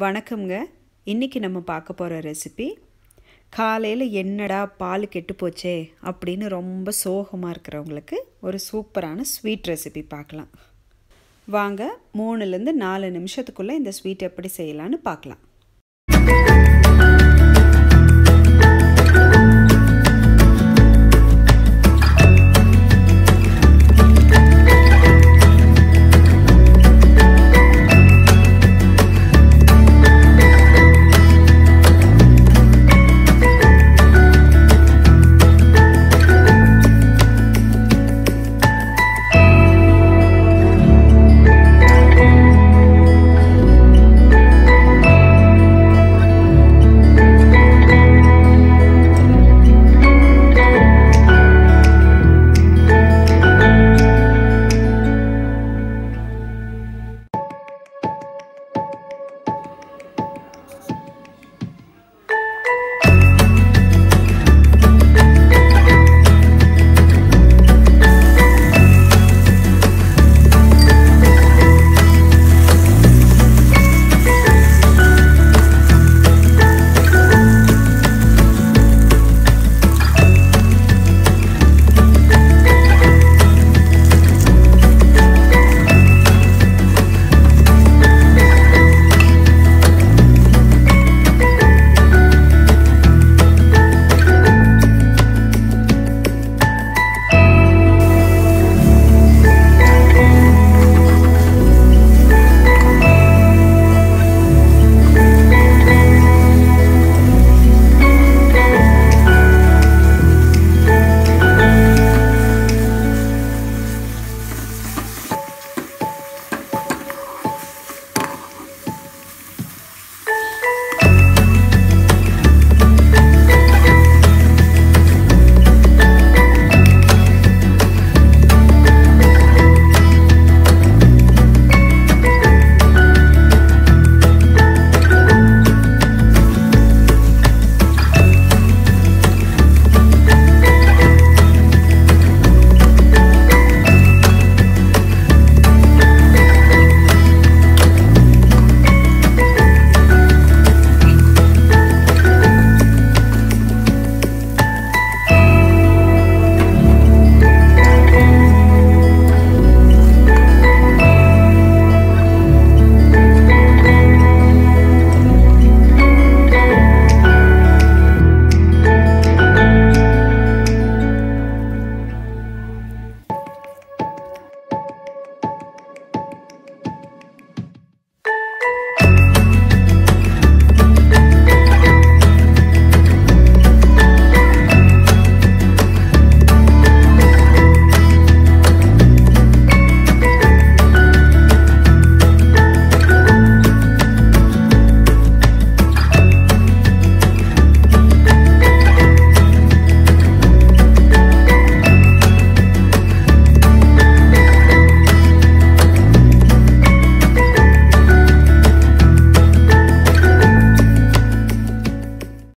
வணக்கம்ங்க. இன்றைக்கி நம்ம பார்க்க போகிற ரெசிபி காலையில் என்னடா பால் கெட்டு போச்சே அப்படின்னு ரொம்ப சோகமாக இருக்கிறவங்களுக்கு ஒரு சூப்பரான ஸ்வீட் ரெசிபி பார்க்கலாம். வாங்க மூணுலேருந்து நாலு நிமிஷத்துக்குள்ளே இந்த ஸ்வீட் எப்படி செய்யலான்னு பார்க்கலாம்.